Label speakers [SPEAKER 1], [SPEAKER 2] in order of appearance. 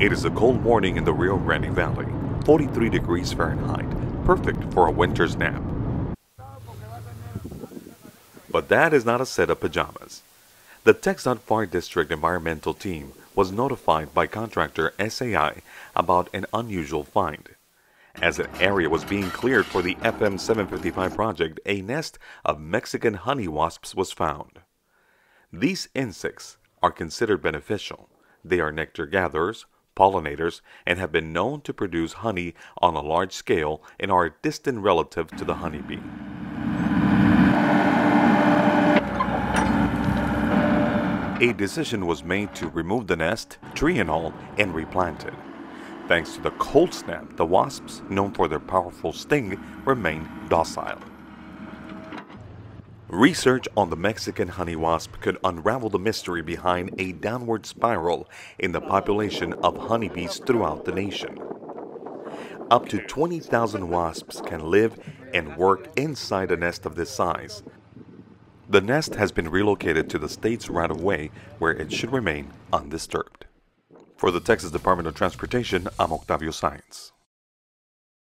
[SPEAKER 1] It is a cold morning in the Rio Grande Valley, 43 degrees Fahrenheit, perfect for a winter's nap. But that is not a set of pajamas. The Texas Pharr District environmental team was notified by contractor SAI about an unusual find. As an area was being cleared for the FM 755 project, a nest of Mexican honey wasps was found. These insects are considered beneficial. They are nectar gatherers, pollinators, and have been known to produce honey on a large scale and are a distant relative to the honeybee. A decision was made to remove the nest, tree and all, and replant it. Thanks to the cold snap, the wasps, known for their powerful sting, remain docile. Research on the Mexican honey wasp could unravel the mystery behind a downward spiral in the population of honeybees throughout the nation. Up to 20,000 wasps can live and work inside a nest of this size. The nest has been relocated to the state's right of way where it should remain undisturbed. For the Texas Department of Transportation, I'm Octavio Saenz.